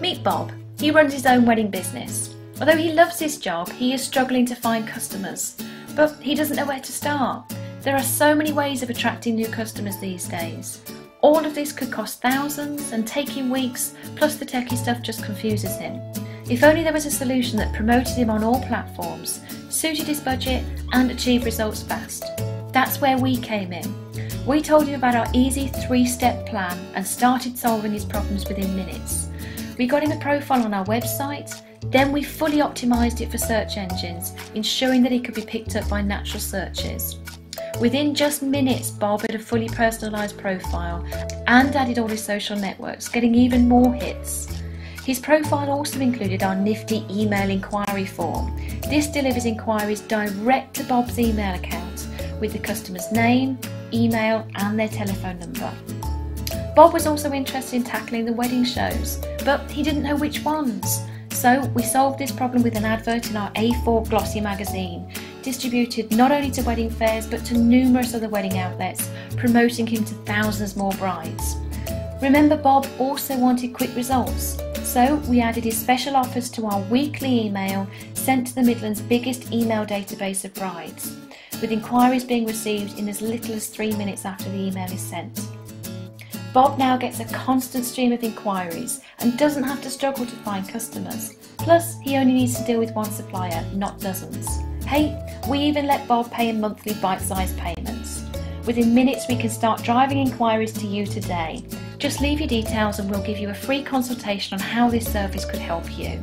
Meet Bob. He runs his own wedding business. Although he loves his job, he is struggling to find customers. But he doesn't know where to start. There are so many ways of attracting new customers these days. All of this could cost thousands and take him weeks, plus the techie stuff just confuses him. If only there was a solution that promoted him on all platforms, suited his budget, and achieved results fast. That's where we came in. We told him about our easy three step plan and started solving his problems within minutes. We got him a profile on our website, then we fully optimised it for search engines, ensuring that it could be picked up by natural searches. Within just minutes, Bob had a fully personalised profile and added all his social networks, getting even more hits. His profile also included our nifty email inquiry form. This delivers inquiries direct to Bob's email account with the customer's name, email, and their telephone number. Bob was also interested in tackling the wedding shows, but he didn't know which ones. So we solved this problem with an advert in our A4 glossy magazine, distributed not only to wedding fairs but to numerous other wedding outlets, promoting him to thousands more brides. Remember, Bob also wanted quick results, so we added his special offers to our weekly email sent to the Midlands' biggest email database of brides, with inquiries being received in as little as three minutes after the email is sent. Bob now gets a constant stream of inquiries and doesn't have to struggle to find customers. Plus, he only needs to deal with one supplier, not dozens. Hey, we even let Bob pay in monthly bite sized payments. Within minutes, we can start driving inquiries to you today. Just leave your details and we'll give you a free consultation on how this service could help you.